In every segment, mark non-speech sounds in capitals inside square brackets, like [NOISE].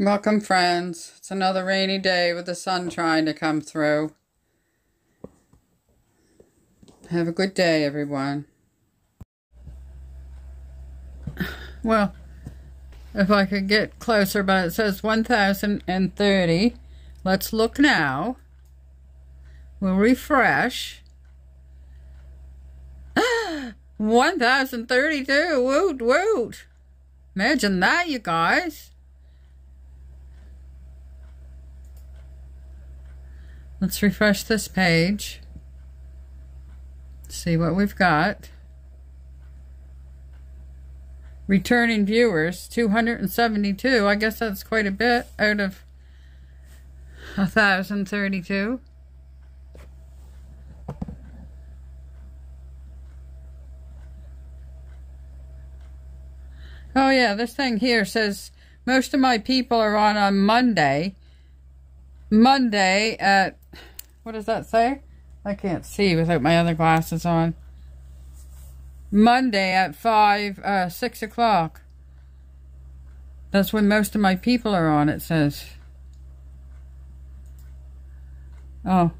Welcome, friends. It's another rainy day with the sun trying to come through. Have a good day, everyone. Well, if I could get closer, but it says 1030. Let's look now. We'll refresh. [GASPS] 1032. Woot, woot. Imagine that, you guys. Let's refresh this page. See what we've got. Returning viewers, 272. I guess that's quite a bit out of 1,032. Oh yeah, this thing here says most of my people are on on Monday. Monday at what does that say? I can't see without my other glasses on. Monday at 5, uh, 6 o'clock. That's when most of my people are on, it says. Oh.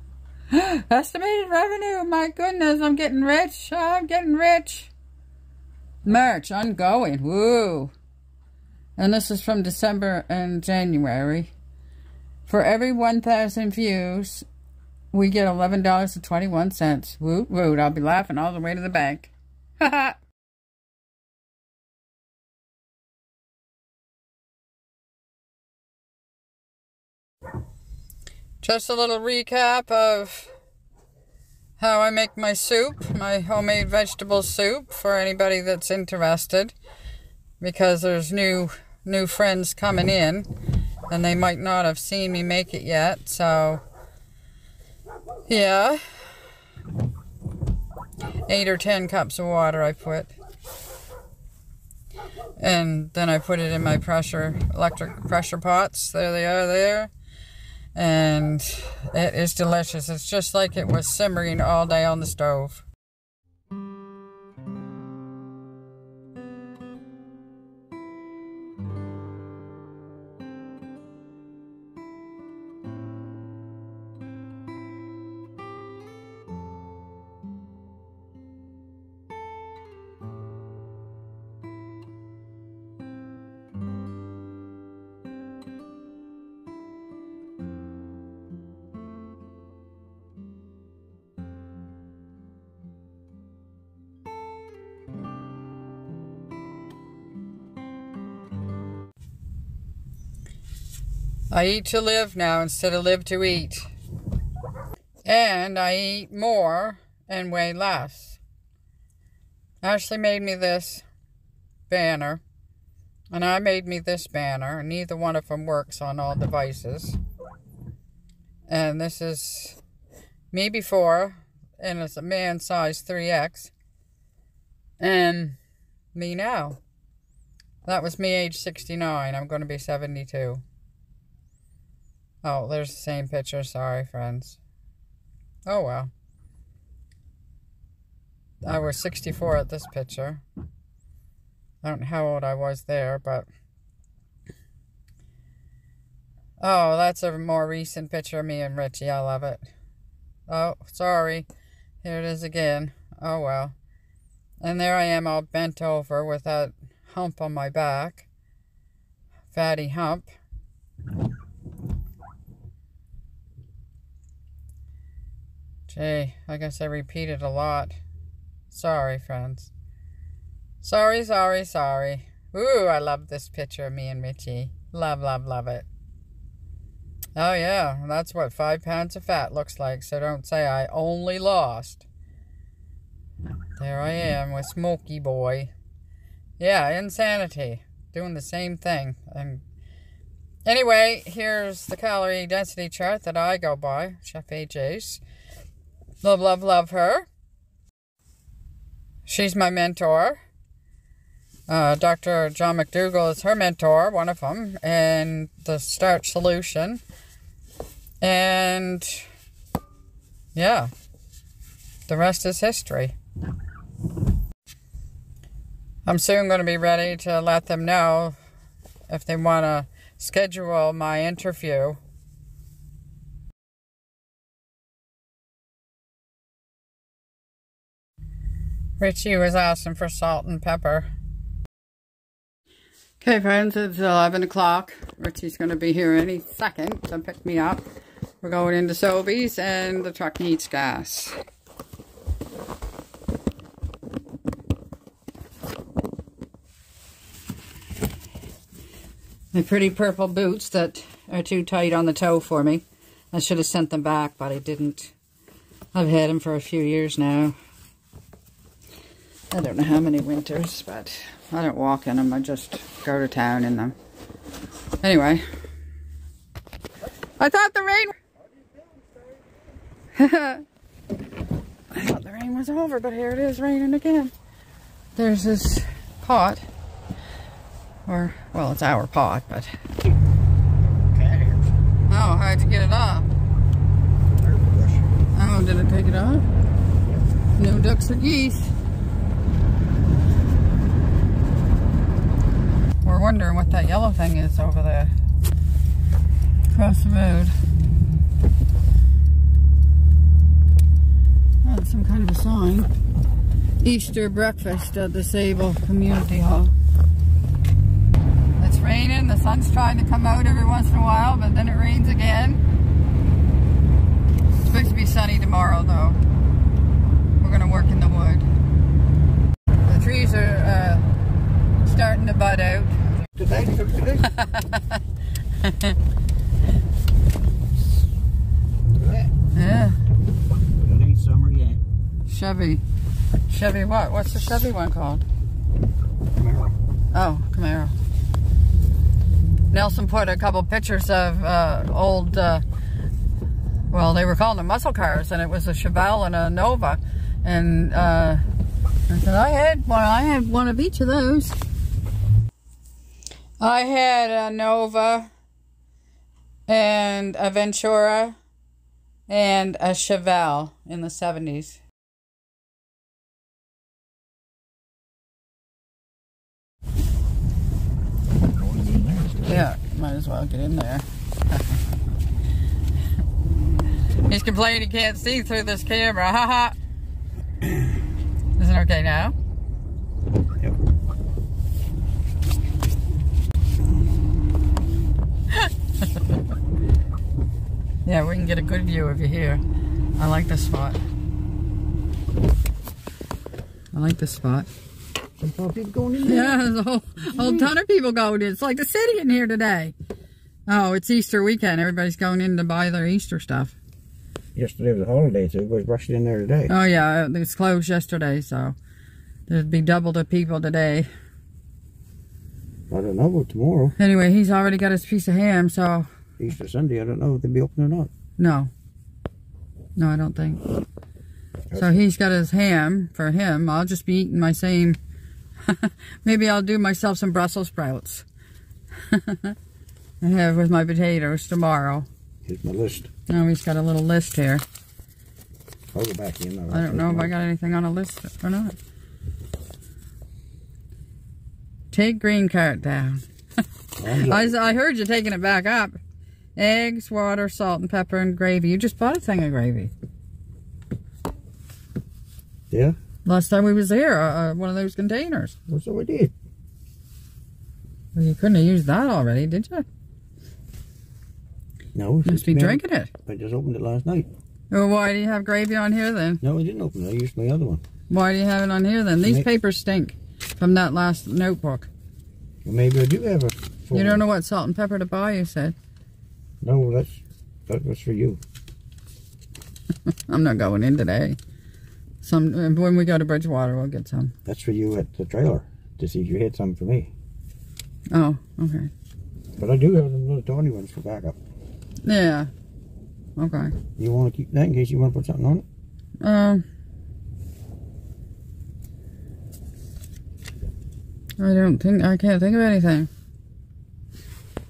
[GASPS] Estimated revenue, my goodness, I'm getting rich. I'm getting rich. March, ongoing, woo. And this is from December and January. For every 1,000 views, we get $11.21. Woot woot. I'll be laughing all the way to the bank. Ha ha. Just a little recap of how I make my soup, my homemade vegetable soup for anybody that's interested because there's new new friends coming in and they might not have seen me make it yet. So yeah. Eight or ten cups of water I put. And then I put it in my pressure, electric pressure pots. There they are there. And it is delicious. It's just like it was simmering all day on the stove. I eat to live now instead of live to eat. And I eat more and weigh less. Ashley made me this banner. And I made me this banner. Neither one of them works on all devices. And this is me before. And it's a man size 3X. And me now. That was me age 69. I'm going to be 72. Oh, there's the same picture. Sorry, friends. Oh, well. I was 64 at this picture. I don't know how old I was there, but... Oh, that's a more recent picture of me and Richie. I love it. Oh, sorry. Here it is again. Oh, well. And there I am all bent over with that hump on my back. Fatty hump. Gee, I guess I repeated a lot. Sorry, friends. Sorry, sorry, sorry. Ooh, I love this picture of me and Richie. Love, love, love it. Oh, yeah, that's what five pounds of fat looks like, so don't say I only lost. There I am with Smoky Boy. Yeah, insanity. Doing the same thing. And anyway, here's the calorie density chart that I go by, Chef AJ's. Love, love, love her. She's my mentor. Uh, Dr. John McDougall is her mentor, one of them, and the Starch Solution. And yeah, the rest is history. I'm soon going to be ready to let them know if they want to schedule my interview. Richie was asking for salt and pepper. Okay, friends, it's 11 o'clock. Richie's going to be here any second to pick me up. We're going into Sobeys and the truck needs gas. My pretty purple boots that are too tight on the toe for me. I should have sent them back, but I didn't. I've had them for a few years now. I don't know how many winters, but I don't walk in them. I just go to town in them. Anyway. I thought the rain... [LAUGHS] I thought the rain was over, but here it is raining again. There's this pot. Or, well, it's our pot, but... Oh, how'd you get it off? Oh, did it take it off? No ducks or geese. We're wondering what that yellow thing is over there. Across the road. Some kind of a sign. Easter breakfast at the Sable Community Hall It's raining. The sun's trying to come out every once in a while, but then it rains again. It's supposed to be sunny tomorrow, though. We're going to work in the wood. The trees are uh, starting to bud out. Yeah. It ain't summer yet. Chevy. Chevy what? What's the Chevy one called? Camaro. Oh, Camaro. Nelson put a couple pictures of uh, old, uh, well, they were calling them muscle cars, and it was a Chevelle and a Nova. And uh, I said, I had one, I had one of each of those. I had a Nova and a Ventura and a Chevelle in the 70s. Yeah, might as well get in there. [LAUGHS] He's complaining he can't see through this camera. Ha ha. [CLEARS THROAT] Is it okay now? Yep. [LAUGHS] yeah, we can get a good view of you here. I like this spot. I like this spot. Some people going in there. Yeah, there's a whole, whole ton of people going in. It's like the city in here today. Oh, it's Easter weekend. Everybody's going in to buy their Easter stuff. Yesterday was a holiday, so everybody's rushing in there today. Oh, yeah. It was closed yesterday, so there'd be double the people today. I don't know about tomorrow. Anyway, he's already got his piece of ham, so... Easter Sunday, I don't know if they'll be open or not. No. No, I don't think. So he's got his ham for him. I'll just be eating my same [LAUGHS] Maybe I'll do myself some Brussels sprouts. [LAUGHS] I have with my potatoes tomorrow. Here's my list. Oh, he's got a little list here. I'll go back in. I don't know if I got anything on a list or not. Take green cart down. I, I heard you taking it back up. Eggs, water, salt, and pepper, and gravy. You just bought a thing of gravy. Yeah? Last time we was there, uh, uh, one of those containers. Well, so we did. Well, you couldn't have used that already, did you? No. You must be drinking it. I just opened it last night. Well, why do you have gravy on here then? No, I didn't open it. I used my other one. Why do you have it on here then? These papers stink from that last notebook. Well, maybe I do have a You don't know what salt and pepper to buy, you said. No, that's that was for you. [LAUGHS] I'm not going in today. Some uh, when we go to Bridgewater, we'll get some. That's for you at the trailer to see if you hit some for me. Oh, okay. But I do have them little tiny ones for backup. Yeah. Okay. You want to keep that in case you want to put something on it? Um. I don't think I can't think of anything.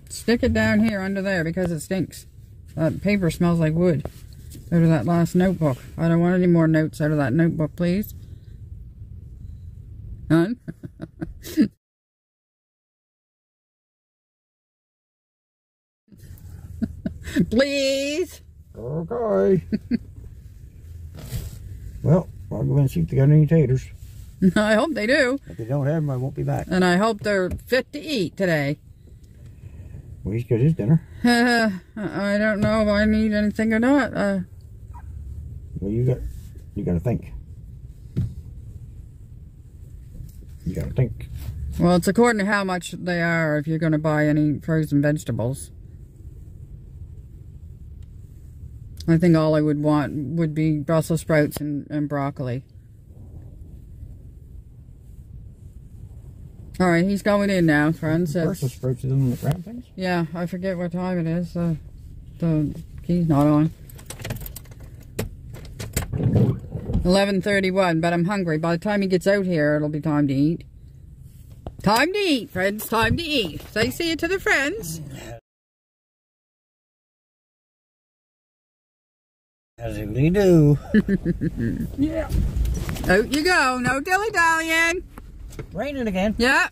Stick it down here under there because it stinks. That paper smells like wood. Out of that last notebook. I don't want any more notes out of that notebook, please. None? [LAUGHS] Please. Okay. [LAUGHS] well, I'll go and see if they got any taters. [LAUGHS] I hope they do. If they don't have them, I won't be back. And I hope they're fit to eat today. Well, he's got his dinner. Uh, [LAUGHS] I don't know if I need anything or not. Uh, Well, you got, you got to think. You got to think. well, it's according to how much they are if you're going to buy any frozen vegetables. I think all I would want would be Brussels sprouts and, and broccoli. All right, he's going in now, friends. It's- Brussels sprouts is in the round things. Yeah, I forget what time it is. Uh, the key's not on. 11.31, but I'm hungry. By the time he gets out here, it'll be time to eat. Time to eat, friends. Time to eat. Say see you to the friends. As we do. [LAUGHS] Yeah. Out you go. No dilly-dallying. Raining again. Yeah.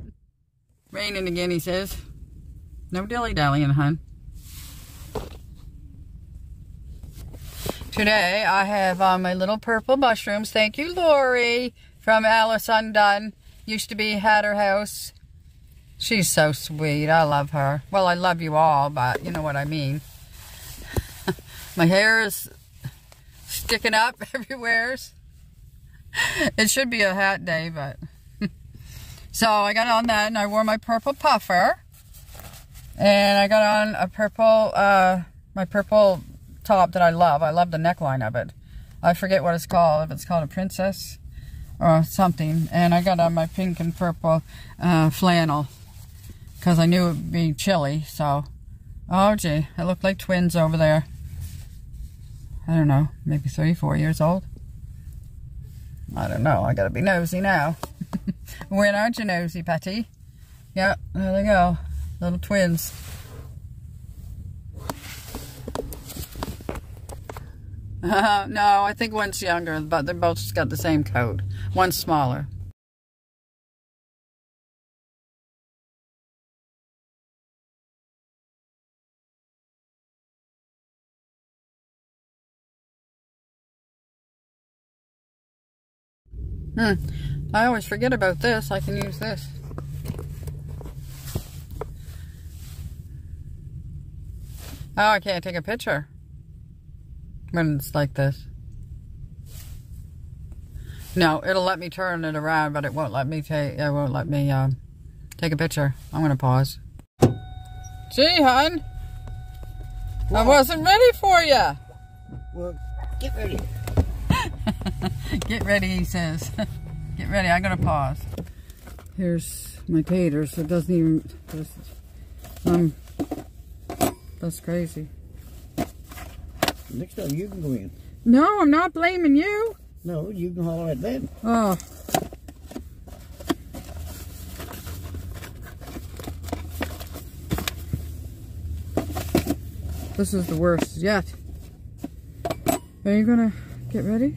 [LAUGHS] Raining again, he says. No dilly-dallying, hun. Today, I have uh, my little purple mushrooms. Thank you, Lori, from Alice Undone. Used to be at her house. She's so sweet. I love her. Well, I love you all, but you know what I mean. [LAUGHS] my hair is sticking up [LAUGHS] everywhere. [LAUGHS] It should be a hat day, but... [LAUGHS] So I got on that and I wore my purple puffer. And I got on a purple, uh, my purple top that I love. I love the neckline of it. I forget what it's called, if it's called a princess or something. And I got on my pink and purple uh, flannel because I knew it would be chilly. So, oh gee, I look like twins over there. I don't know, maybe three, four years old. I don't know, I gotta be nosy now. [LAUGHS] When aren't you nosy, Patty? Yep, there they go. Little twins. Uh, [LAUGHS] no, I think one's younger, but they both got the same coat. One's smaller. Hmm. I always forget about this. I can use this. Oh, I can't take a picture when it's like this. No, it'll let me turn it around, but it won't let me take. It won't let me um, take a picture. I'm gonna pause. Gee, hon, I wasn't ready for you. Well, get ready. [LAUGHS] Get ready, he says. [LAUGHS] Get ready, I'm gonna pause. Here's my taters. It doesn't even, just, um, that's crazy. Next time you can go in. No, I'm not blaming you. No, you can holler at them. Oh. This is the worst yet. Are you gonna get ready?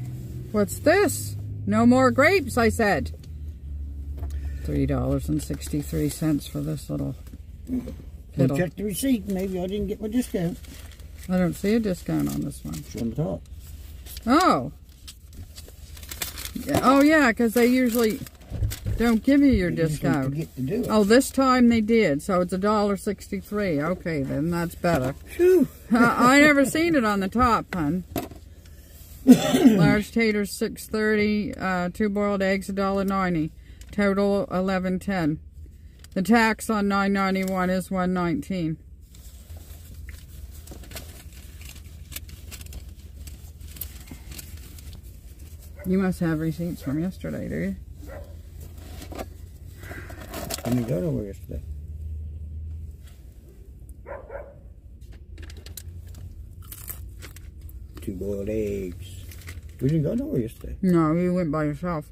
What's this? No more grapes, I said. $3.63 for this little piddle. check the receipt. Maybe I didn't get my discount. I don't see a discount on this one. It's on the top. Oh. Oh, yeah, because they usually don't give you your You discount. forget to do it. Oh, this time they did, so it's a dollar sixty-three. Okay, then that's better. Phew. [LAUGHS] I never seen it on the top, hun. [LAUGHS] Large taters six thirty. Uh, two boiled eggs a dollar ninety. Total eleven ten. The tax on nine ninety one is one nineteen. You must have receipts from yesterday, do you? We got over yesterday. Two boiled eggs. We didn't go nowhere yesterday. No, you went by yourself.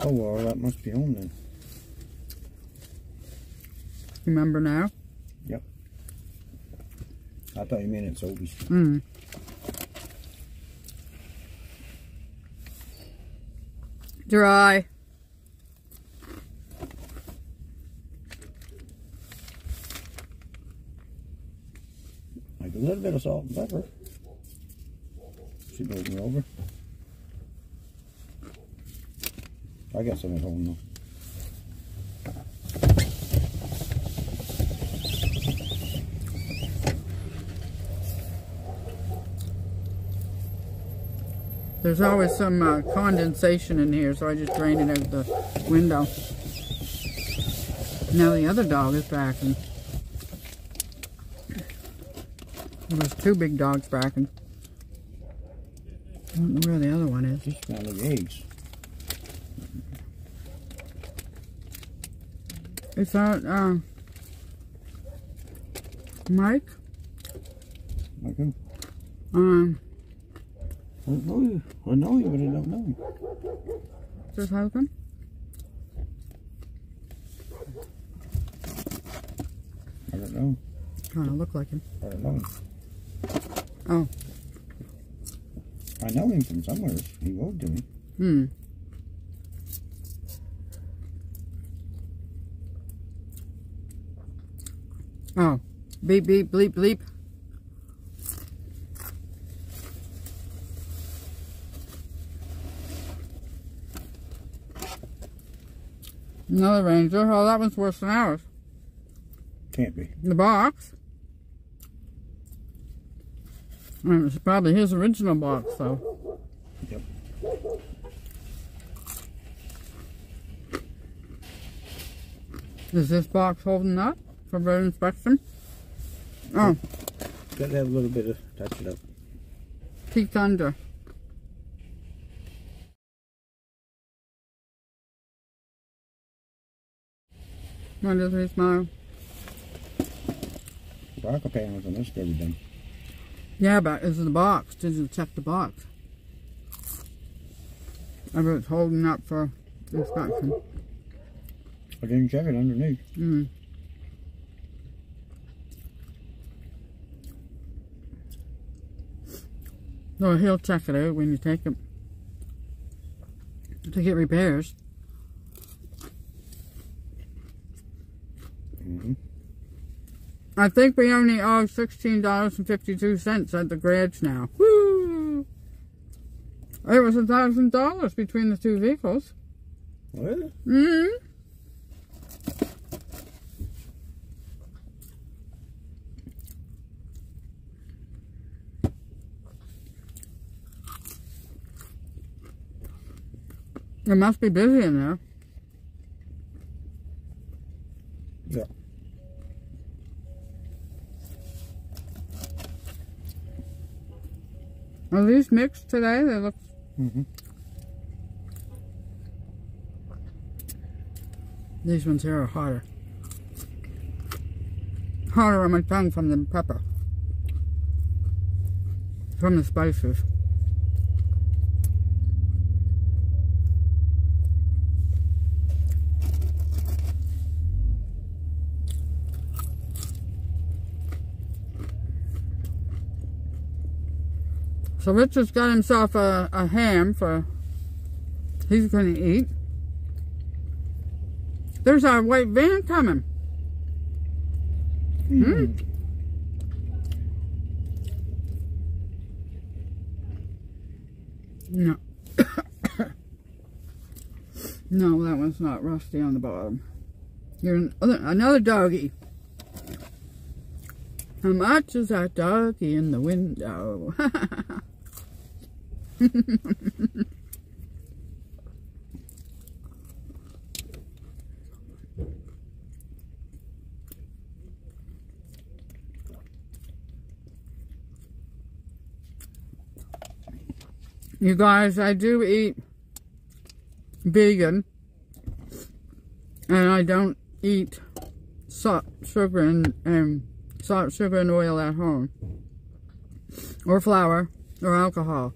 Oh, well, that must be home then. Remember now? Yep. I thought you meant it's Sobeys. Mm. Dry. Like a little bit of salt and pepper. She rolled me over. I got some at home though. There's always some uh, condensation in here, so I just drain it out the window. Now the other dog is barking. There's two big dogs barking. Don't know where the other one is. These smell like eggs. Is that, uh, Mike? Who? Um, I don't know you. I know you, but I don't know you. is his husband? I don't know. Kind of look like him. I don't know. Oh. I know him from somewhere. He wrote to me. Hmm. Oh. Beep, beep, bleep, bleep. Another Ranger. Oh, that one's worse than ours. Can't be. The box. And It's probably his original box, though. Yep. Is this box holding up for bird inspection? Oh, Got to have a little bit of touch it up. peeked under. One, two, three, smile. Rocker panels on this done. Yeah, but is it the box? Did you check the box? I it's holding up for inspection. I didn't check it underneath. Mm. No, he'll check it out when you take it to get repairs. Mm-hmm. I think we only owe sixteen dollars and fifty two cents at the garage now. Woo! It was a thousand dollars between the two vehicles. What? hmm It must be busy in there. Yeah. Are these mixed today? They look. Mm-hmm. These ones here are hotter. Hotter on my tongue from the pepper. From the spices. So Richard's got himself a, a ham for he's gonna eat. There's our white van coming. Hmm. No. [COUGHS] no, that one's not rusty on the bottom. Here's another, another doggy. How much is that doggy in the window? [LAUGHS] [LAUGHS] You guys, I do eat vegan. And I don't eat salt, sugar, and, and salt, sugar, and oil at home. Or flour, or alcohol.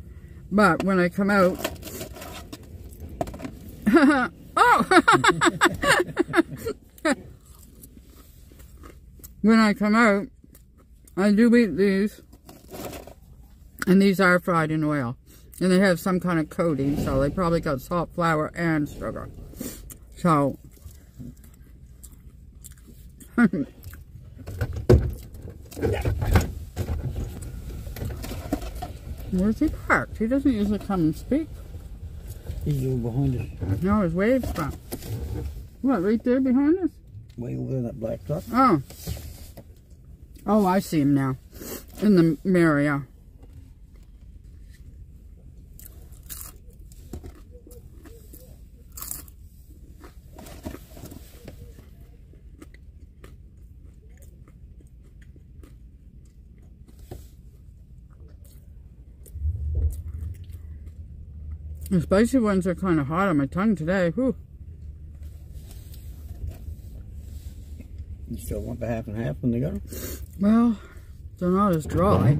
But when I come out... [LAUGHS] oh! [LAUGHS] when I come out, I do eat these. And these are fried in oil. And they have some kind of coating, so they probably got salt, flour, and sugar. So, [LAUGHS] Where's he parked? He doesn't usually come and speak. He's over behind us. No, his waves from. What, right there behind us? Way over that black truck. Oh. Oh, I see him now. In the mirror, yeah. The spicy ones are kind of hot on my tongue today. Whew. You still want the half and half when they them? Well, they're not as dry.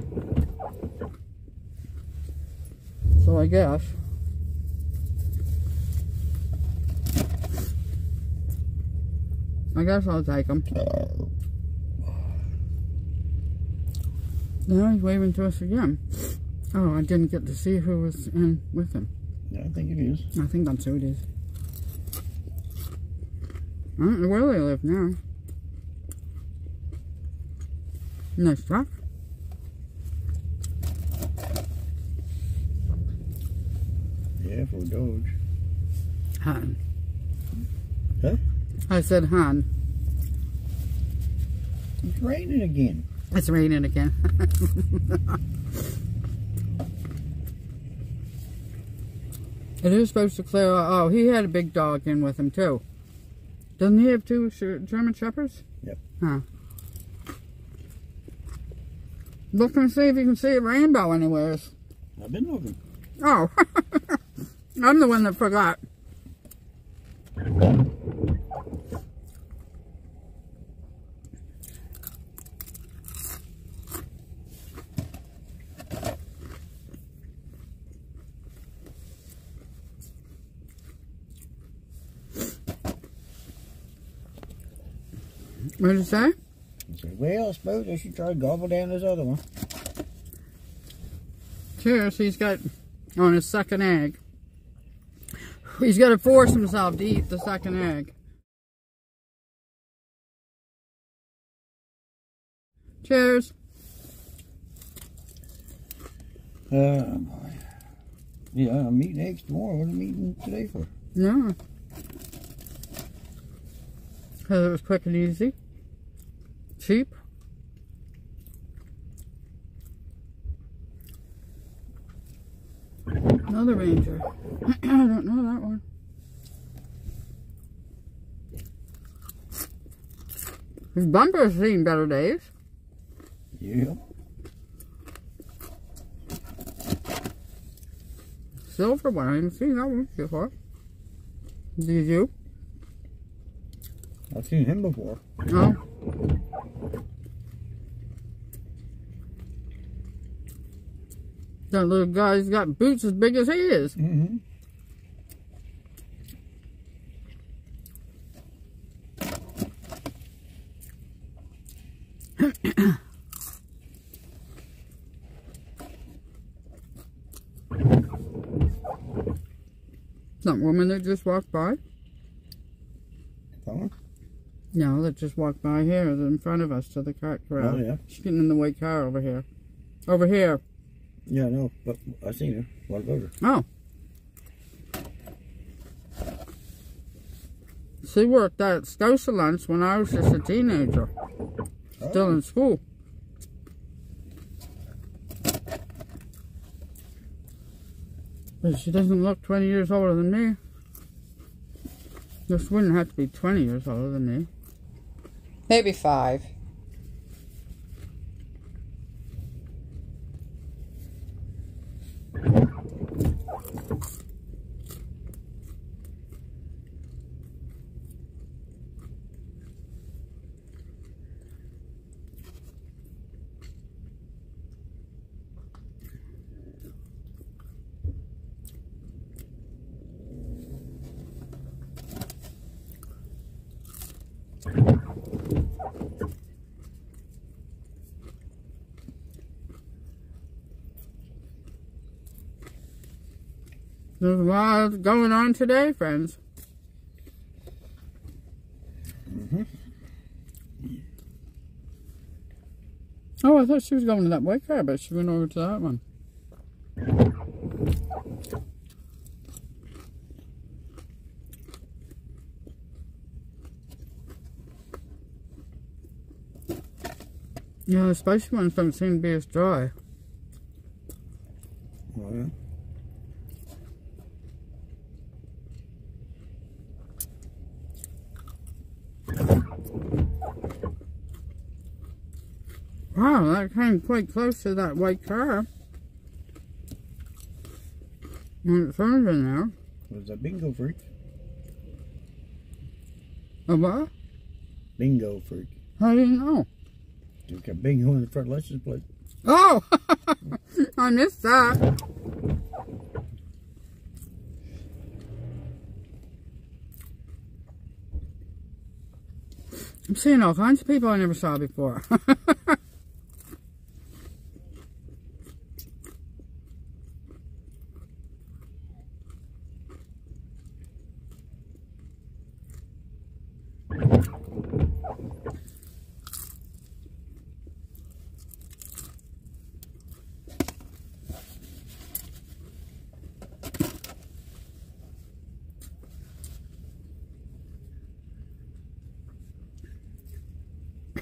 So I guess. I guess I'll take them. Now he's waving to us again. Oh, I didn't get to see who was in with him. Yeah, I think it is. I think that's who it is. I don't know where they live now. Nice truck. Yeah, for Dodge. Han. Huh? I said Han. It's raining again. It's raining again. [LAUGHS] it is supposed to clear out. Oh, he had a big dog in with him too. Doesn't he have two German Shepherds? Yep. Huh. Look and see if you can see a rainbow anywhere. I've been looking. Oh, [LAUGHS] I'm the one that forgot. What did it say? I said, well, I suppose I should try to gobble down this other one. Cheers, he's got on his second egg. He's got to force himself to eat the second egg. Cheers. Uh. Yeah, I'm eating eggs tomorrow. What am I eating today for? No. Because it was quick and easy. Cheap. Another Ranger. [CLEARS THROAT] I don't know that one. His bumper's seen better days. Yep. Silver one. I didn't see that one before. Did you? I've seen him before. No. That little guy's got boots as big as he is. Mm-hmm. That woman that just walked by? No, that just walked by here in front of us to the car corral. Oh, yeah. She's getting in the white car over here. Over here. Yeah, no, but I seen her. What about her? Oh. She worked at Scotia Lunch when I was just a teenager. Still in school. But she doesn't look 20 years older than me. This wouldn't have to be 20 years older than me. Maybe five. There's a lot going on today, friends. Mm -hmm. Oh, I thought she was going to that white car, but she went over to that one. Yeah, the spicy ones don't seem to be as dry. That came quite close to that white car. When it turned in there. Was a bingo freak. A what? Bingo freak. How do you know? Took a bingo in the front license plate. Oh! [LAUGHS] I missed that. I'm seeing all kinds of people I never saw before. [LAUGHS]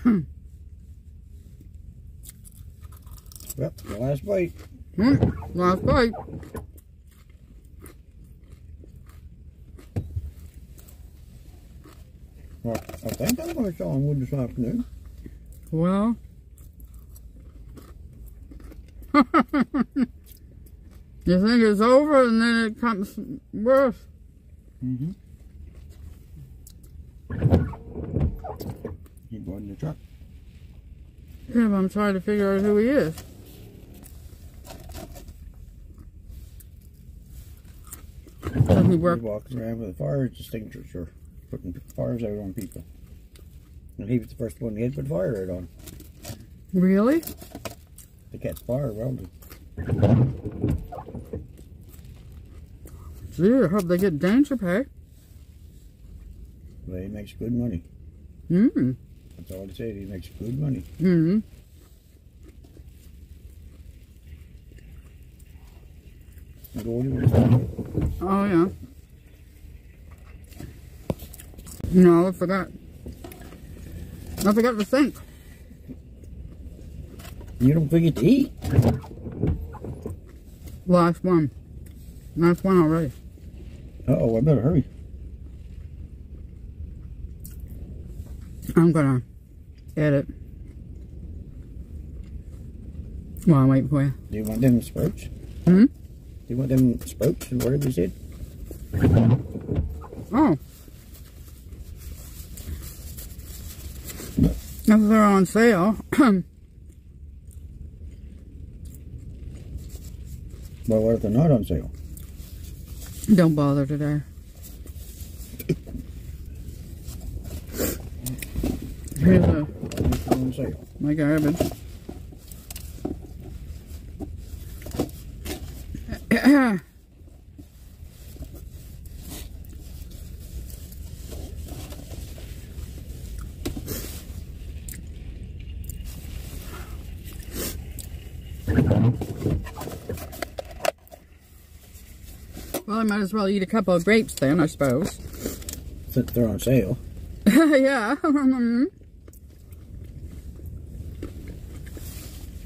Well, the last bite. Hmm, last bite. Well, I think I'm going to saw him wood this afternoon. Well. [LAUGHS] you think it's over and then it comes worse. Mm-hmm. He bought in the truck. Yeah, but I'm trying to figure out who he is. Doesn't he work? He walks around with a fire extinguisher, or putting fires out on people. And he was the first one to hit put fire out on. Really? The catch fire welded. Gee, I hope they get danger pay. He makes good money. Hmm. That's all he said. He makes good money. Hmm. Was Oh, yeah. No, I forgot. I forgot to think. You don't forget to eat. Last one. Last one already. Uh oh, I better hurry. I'm gonna edit. While I'm waiting for you. Do you want them sprouts? Hmm? Do you want them sprouts and whatever you said? Oh. If they're on sale. [CLEARS THROAT] Well, what if they're not on sale? Don't bother today. Here's a, If they're on sale. my garbage. Well, I might as well eat a couple of grapes then, I suppose. Since they're on sale. [LAUGHS] yeah. [LAUGHS]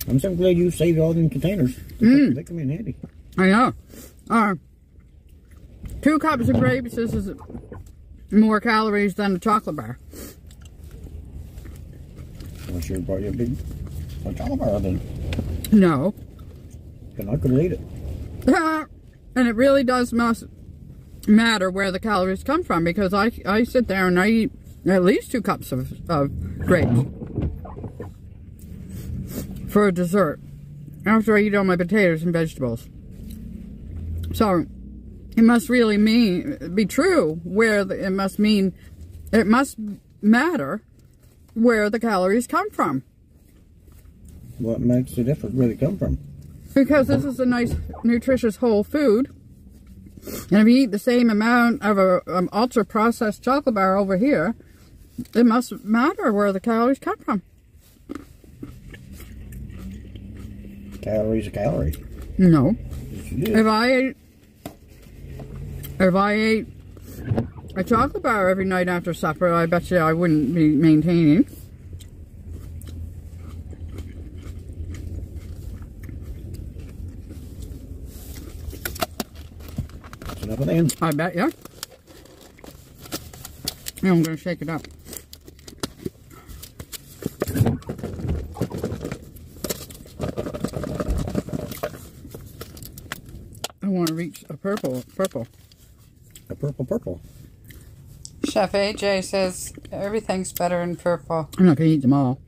I'm so glad you saved all them containers. They Mm. They come in handy. I know. Uh, two cups of grapes this is more calories than a chocolate bar. I should have brought you a big a chocolate bar then. No. Then I could ate it. [LAUGHS] and it really does must matter where the calories come from because I, I sit there and I eat at least two cups of, of grapes for a dessert after I eat all my potatoes and vegetables. So it must really mean be true where the, it must mean it must matter where the calories come from What makes the difference where they come from? because this is a nice nutritious whole food and if you eat the same amount of a um, ultra processed chocolate bar over here it must matter where the calories come from Calories a calorie. No. If I ate, if I ate a chocolate bar every night after supper, I bet you I wouldn't be maintaining. I bet, yeah. I'm going to shake it up. I want to reach a purple. Purple. A purple purple. Chef AJ says everything's better in purple. I'm not gonna eat them all.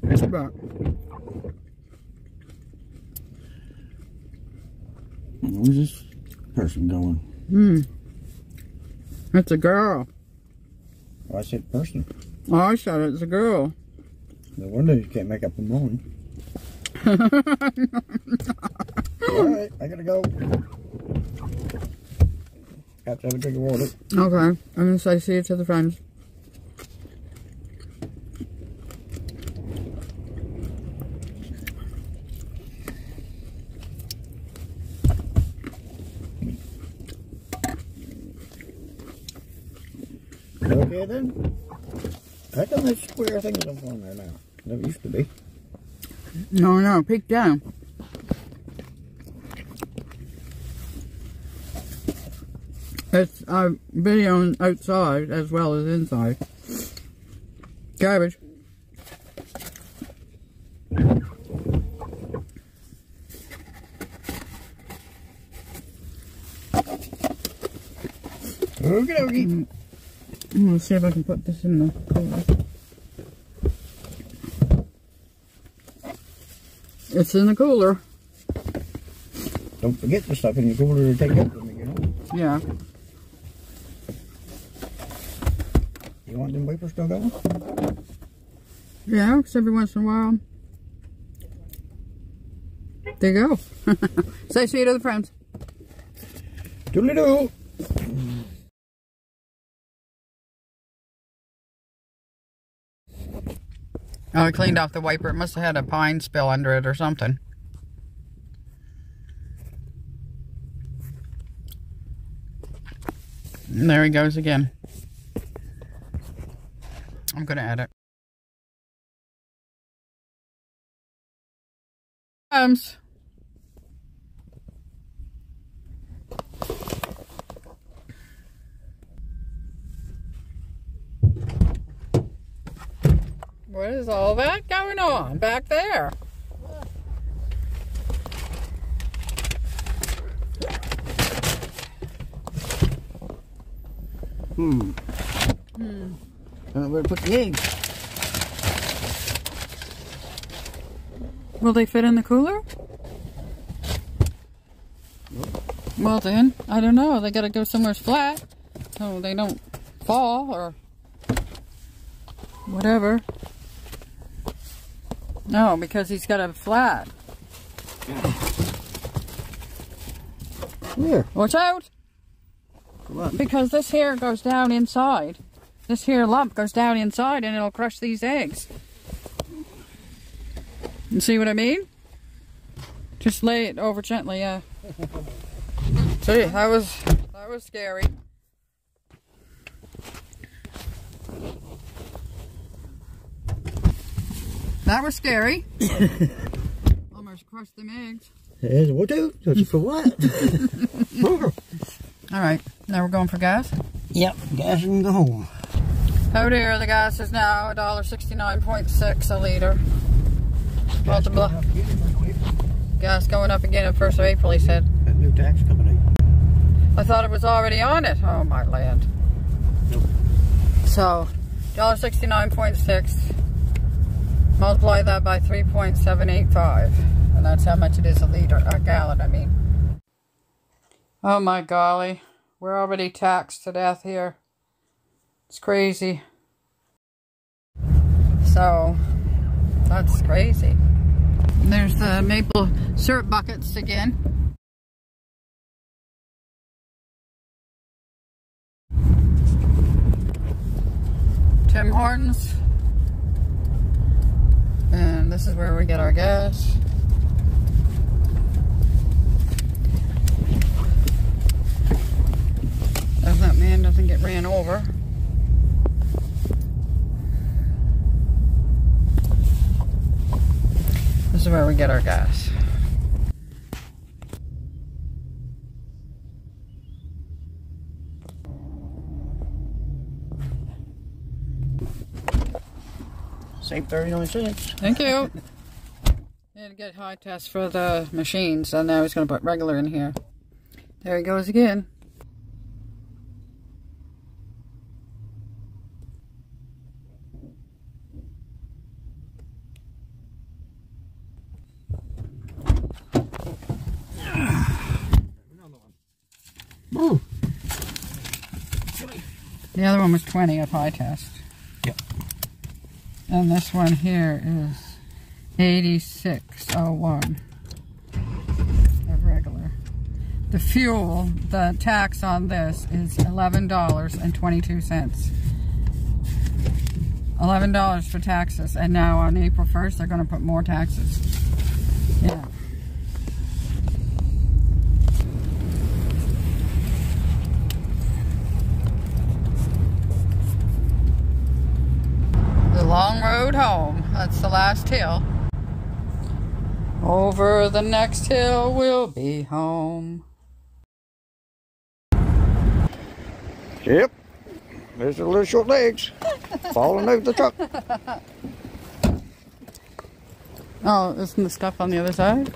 But Where's this person going? Hmm. It's a girl. Oh, I said person. Oh, I said it's a girl. No wonder you can't make up a moan. [LAUGHS] Alright, I gotta go. Have to have a drink of water. Okay. I'm gonna say see you to the friends. Okay then. How come that square thing is on there now? Never used to be. No, no, peek down. It's uh, video on outside as well as inside. Garbage. Okie dokie. I'm gonna see if I can put this in the cooler. It's in the cooler. Don't forget the stuff in the cooler to take up me, you know. Yeah. You want them wafers still going? Yeah, 'cause every once in a while. There you go. [LAUGHS] Say see you to the friends. Doodly-doo. I cleaned off the wiper. It must have had a pine spill under it or something. And there he goes again. I'm going to add it. Comes. What is all that going on back there? Hmm. Hmm. Uh, where to put the eggs? Will they fit in the cooler? Well then, I don't know. They gotta go somewhere flat so they don't fall or whatever. No, because he's got a flat. Here. Watch out! What? Because this here goes down inside. This here lump goes down inside and it'll crush these eggs. You see what I mean? Just lay it over gently, yeah. [LAUGHS] See, that was that was scary. That was scary. Almost crushed them eggs. Yes, what do? For what? [LAUGHS] All right, now we're going for gas. yep, gas and go home. Oh dear, the gas is now $1.69.6 a liter. Multiply. Gas going up again at 1st of April, he said. That new tax coming in. I thought it was already on it. Oh, my land. Nope. So, $1.69.6. Multiply that by 3.785. And that's how much it is a liter, a gallon, I mean. Oh, my golly. We're already taxed to death here. It's crazy. So, that's crazy. And there's the maple syrup buckets again. Tim Hortons. And this is where we get our gas. If that man doesn't get ran over. This is where we get our gas. Save 39 cents. Thank you. Had to get high test for the machine, so now he's going to put regular in here. There he goes again. Ooh. The other one was 20 of high test. And this one here is 8601 of regular. The fuel, the tax on this is $11.22. $11 for taxes. And now on April 1st, they're going to put more taxes. Yeah. The long road home. That's the last hill. Over the next hill we'll be home. Yep. There's the little short legs. Falling over the truck. [LAUGHS] Oh, isn't the stuff on the other side?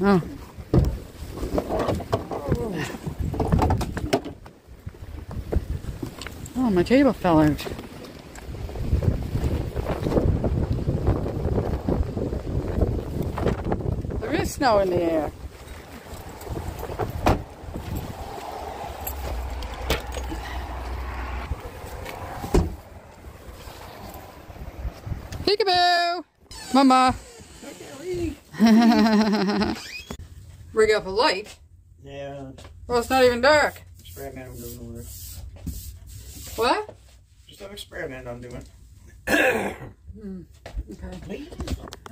Oh. Oh, my table fell out. Snow in the air. Peekaboo! Mama! [LAUGHS] Rig up a light. Yeah. Well, it's not even dark. Experiment I'm doing over. What? Just an experiment I'm doing. [COUGHS] Hmm. Okay.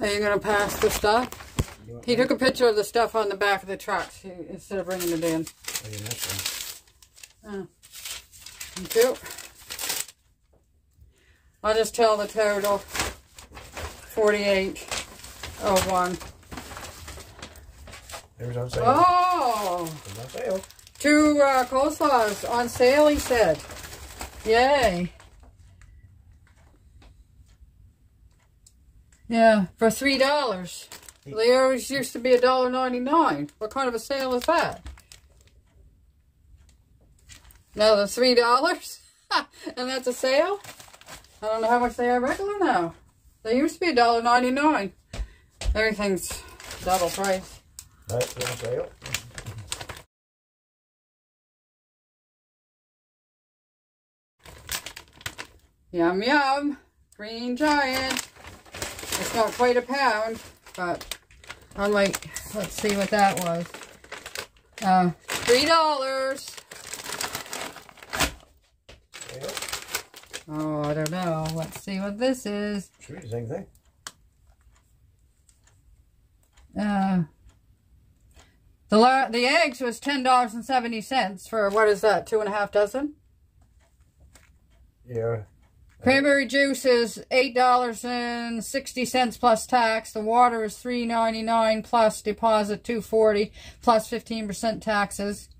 Are you gonna pass the stuff? He took a picture of the stuff on the back of the truck instead of bringing it in. Oh. You. I'll just tell the total. Forty-eight oh one. There's on sale. Oh! On sale. Two uh, coleslaws on sale, he said. Yay. Yeah, for three dollars. They always used to be a dollar ninety-nine. What kind of a sale is that? Now the three dollars, [LAUGHS] and that's a sale. I don't know how much they are regular now. They used to be a dollar ninety-nine. Everything's double price. That's on sale. Yum yum. Green giant. It's not quite a pound, but unlike, let's see what that was. Uh, three dollars. Sale. Oh, I don't know. Let's see what this is. Should be the same thing. Uh, the la- the eggs was ten dollars and seventy cents for what is that? Two and a half dozen. Yeah. Cranberry juice is eight dollars and sixty cents plus tax. The water is three ninety nine plus deposit two forty plus fifteen percent taxes.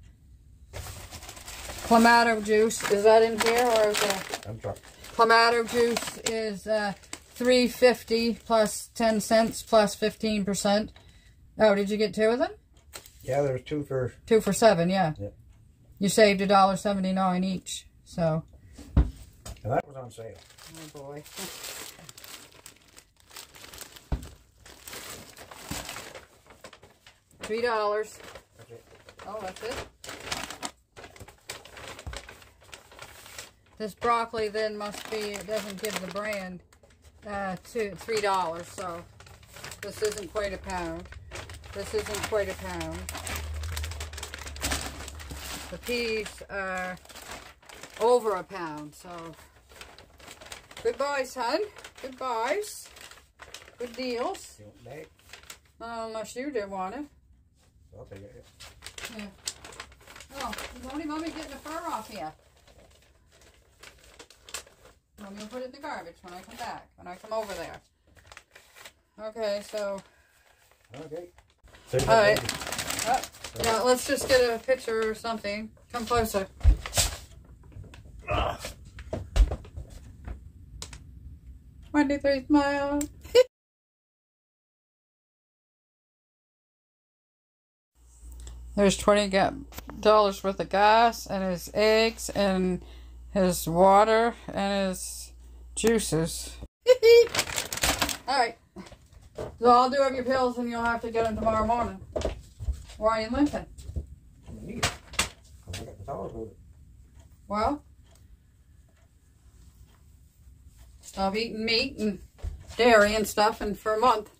Clamato juice is that in here or is that I'm sorry. Clamato juice is uh, three fifty plus ten cents plus plus fifteen percent. Oh, did you get two of them? Yeah, there's two for. Two for seven, yeah. Yep. You saved a dollar seventy nine each. So, was on sale. oh boy. [LAUGHS] Three dollars. That's it. Oh, that's it. This broccoli then must be, it doesn't give the brand, uh, two, three dollars, so this isn't quite a pound. This isn't quite a pound. The peas are over a pound, so goodbye, son. Goodbyes. Good deals. You want bag? Uh, unless you do want it. I'll take it. Yeah. Oh, there's only mommy getting the fur off here. I'm gonna put it in the garbage when I come back, when I come over there. Okay, so, Okay. There's All right. that uh, yeah, let's just get a picture or something. Come closer. Why 23 smile. There's $20 worth of gas and his eggs and his water and his juices. [LAUGHS] Alright. So I'll do up your pills and you'll have to get them tomorrow morning. Why are you limping? I need it. I got the towels with it. Well, stop eating meat and dairy and stuff, and for a month,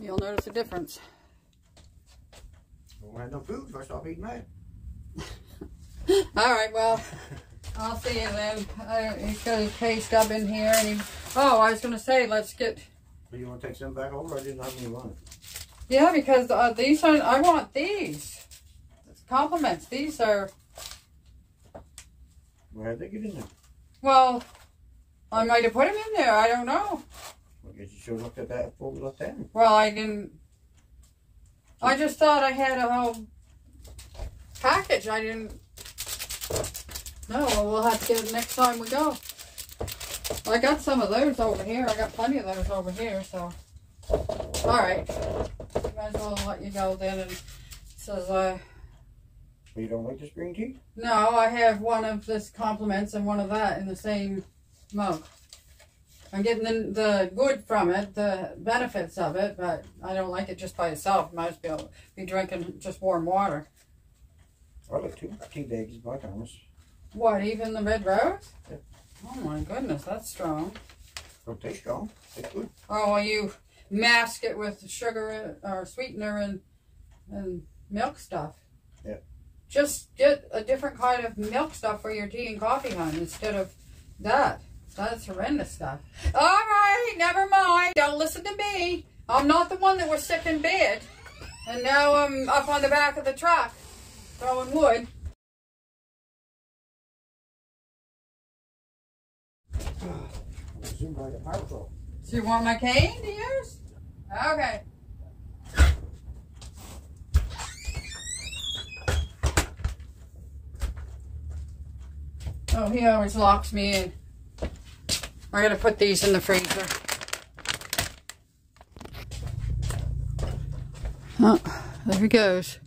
you'll notice a difference. I won't have no food if I stop eating that. [LAUGHS] All right, well, I'll see you then. I, he's got his pay stub in here, and he. Oh, I was gonna say, let's get. Do you want to take some back over? I didn't have any money. Yeah, because uh, these are. I want these. It's Compliments. These are. Where did they get in there? Well, I might have put them in there. I don't know. Guess you should have looked at that left town. Well, I didn't. I just thought I had a whole package. I didn't. No, well, we'll have to get it next time we go. I got some of those over here. I got plenty of those over here, so. Alright. Might as well let you go then. And says, uh, You don't like this green tea? no, I have one of this compliments and one of that in the same mug. I'm getting the, the good from it, the benefits of it, but I don't like it just by itself. Might as well be drinking just warm water. I like two tea bags my thermos. What, even the red rose? Yep. Oh my goodness, that's strong. Don't taste strong. It's good. Oh, well, you mask it with sugar uh, or sweetener and and milk stuff. Yep. Just get a different kind of milk stuff for your tea and coffee, hon, instead of that. That's horrendous stuff. All right, never mind. Don't listen to me. I'm not the one that was sick in bed, and now I'm up on the back of the truck throwing wood. So you want my cane to use? Okay. Oh, he always locks me in. I going to put these in the freezer. Oh, there he goes.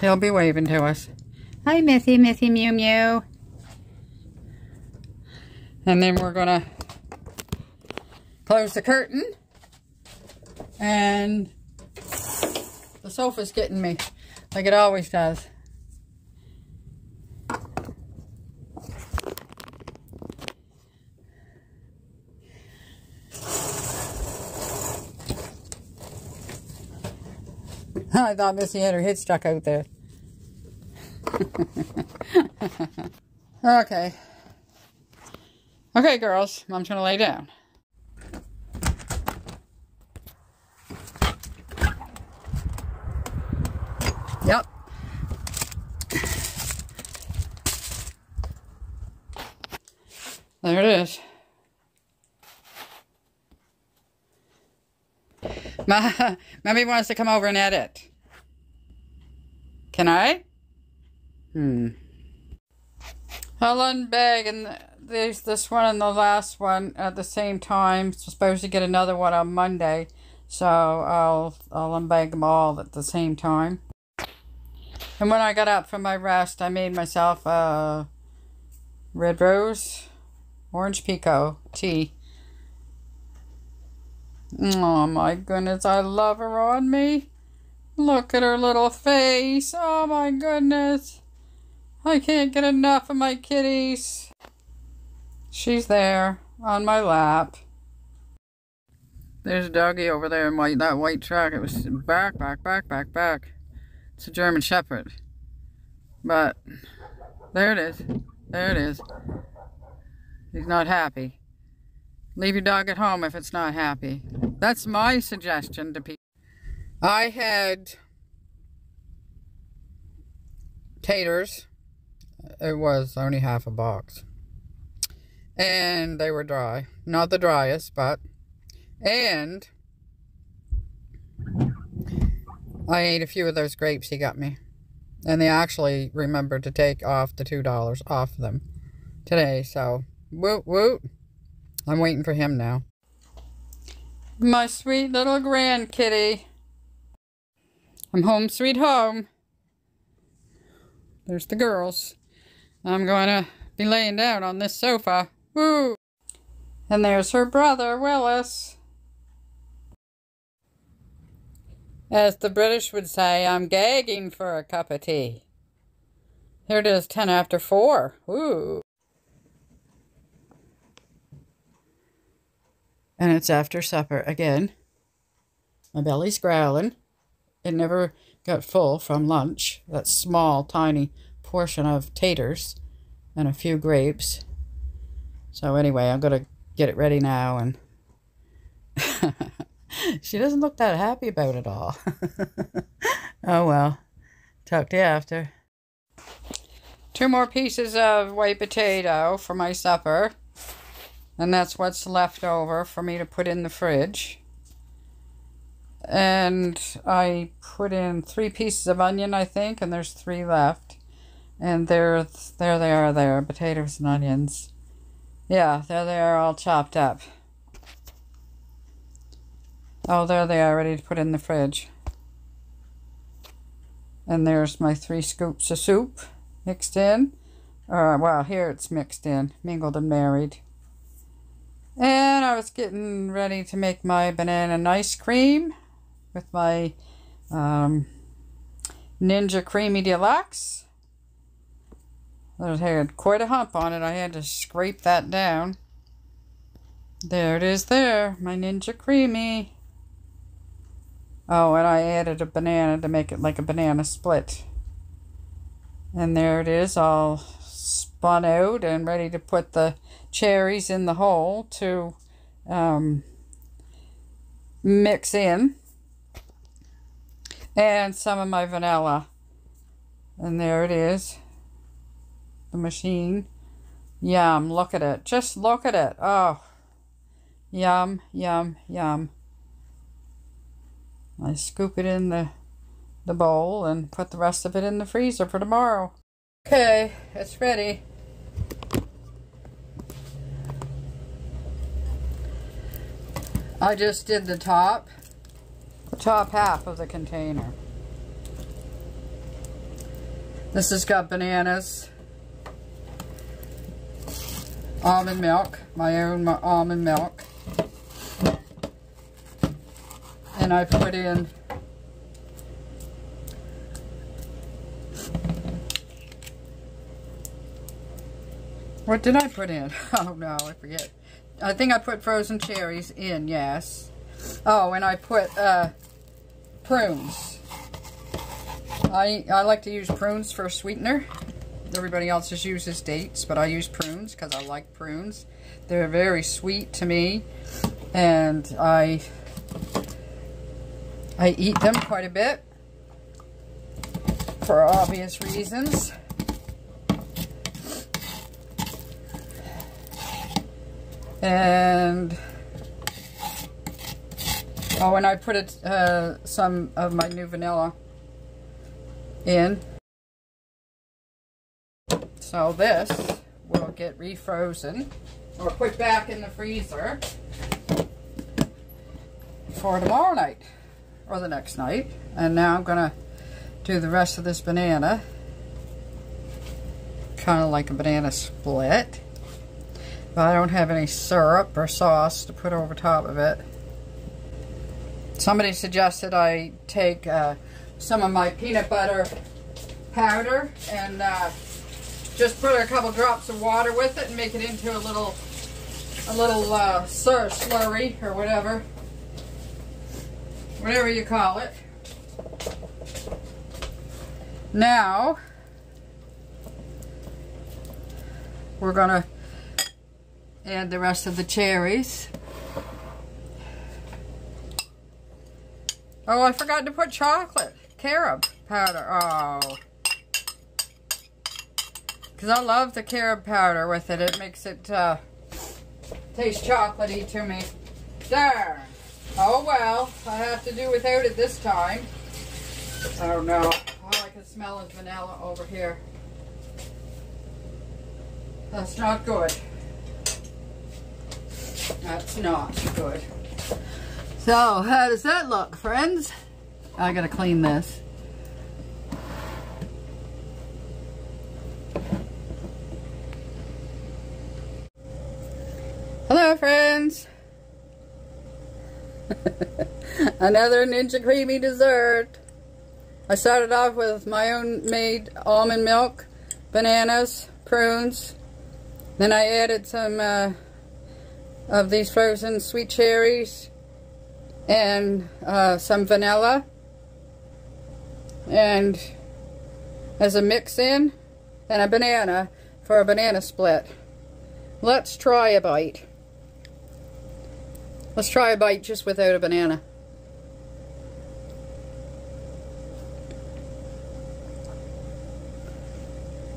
He'll be waving to us. Hi, Missy, Missy, Mew Mew. And then we're gonna close the curtain. And the sofa's getting me, like it always does. [LAUGHS] I thought Missy had her head stuck out there. okay. Okay, girls, I'm just going to lay down. Yep. There it is. [LAUGHS] Mommy wants to come over and edit. Can I? Hmm. I'll unbag and there's this one and the last one at the same time. Supposed to get another one on Monday, so I'll I'll unbag them all at the same time. And when I got up from my rest, I made myself a red rose, orange pekoe tea. Oh my goodness, I love her on me. Look at her little face. Oh my goodness. I can't get enough of my kitties. She's there on my lap. There's a doggy over there in white, that white track. It was back, back, back, back, back. It's a German Shepherd. But there it is. There it is. He's not happy. Leave your dog at home if it's not happy. That's my suggestion to people. I had taters. It was only half a box. And they were dry. Not the driest, but. And I ate a few of those grapes he got me. And they actually remembered to take off the $2 off them today. So, woot woot. I'm waiting for him now. My sweet little grand kitty. I'm home sweet home. There's the girls. I'm going to be laying down on this sofa. Woo! And there's her brother, Willis. As the British would say, I'm gagging for a cup of tea. Here it is, 10 after 4. Ooh. And it's after supper again. My belly's growling. It never got full from lunch. That small, tiny portion of taters and a few grapes. So anyway, I'm going to get it ready now and [LAUGHS] she doesn't look that happy about it all. [LAUGHS] oh well. Talk to you after. Two more pieces of white potato for my supper. And that's what's left over for me to put in the fridge. And I put in three pieces of onion, I think, and there's three left. And there, there they are there, potatoes and onions. Yeah, there they are all chopped up. Oh, there they are, ready to put in the fridge. And there's my three scoops of soup mixed in. Uh, well, here it's mixed in, mingled and married. And I was getting ready to make my banana ice cream with my um, Ninja Creami Deluxe. It had quite a hump on it. I had to scrape that down. There it is there, my Ninja Creami. Oh, and I added a banana to make it like a banana split. And there it is, all spun out and ready to put the cherries in the hole to um, mix in. And some of my vanilla. And there it is. The machine. Yum, look at it. Just look at it. Oh, yum, yum, yum. I scoop it in the, the bowl and put the rest of it in the freezer for tomorrow. Okay, it's ready. I just did the top, the top half of the container. This has got bananas, almond milk, my own almond milk, and I put in What did I put in? [LAUGHS] Oh no, I forget. I think I put frozen cherries in, yes. Oh, and I put uh, prunes. I, I like to use prunes for a sweetener. Everybody else just uses dates, but I use prunes because I like prunes. They're very sweet to me, and I I eat them quite a bit for obvious reasons. And oh, and I put it, uh, some of my new vanilla in. So this will get refrozen or put back in the freezer for tomorrow night or the next night. And now I'm going to do the rest of this banana. Kind of like a banana split. But I don't have any syrup or sauce to put over top of it. Somebody suggested I take uh, some of my peanut butter powder and uh, just put a couple drops of water with it and make it into a little a little uh, slurry or whatever whatever you call it. Now, we're to add the rest of the cherries. Oh, I forgot to put chocolate. Carob powder. Oh. Because I love the carob powder with it. It makes it uh, taste chocolatey to me. There. Oh well, I have to do without it this time. Oh no, all I can smell is vanilla over here. That's not good. That's not good. So, how does that look, friends? I gotta clean this. Hello, friends. [LAUGHS] Another Ninja Creami dessert. I started off with my own made almond milk, bananas, prunes. Then I added some uh, of these frozen sweet cherries and uh, some vanilla. And as a mix in, and a banana for a banana split. Let's try a bite. Let's try a bite just without a banana.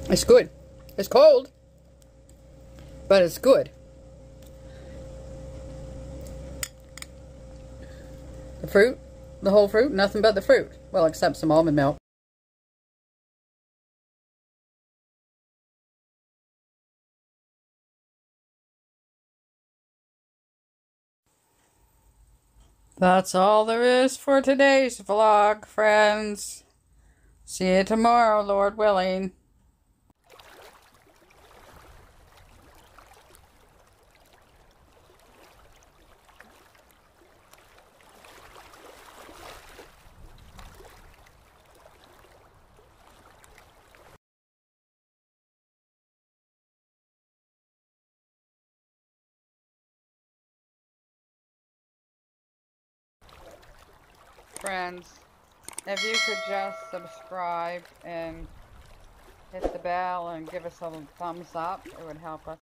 It's good. It's cold, but it's good. The fruit, the whole fruit, nothing but the fruit. Well, except some almond milk. That's all there is for today's vlog, friends. See you tomorrow, Lord willing. Friends, if you could just subscribe and hit the bell and give us a thumbs up, it would help us.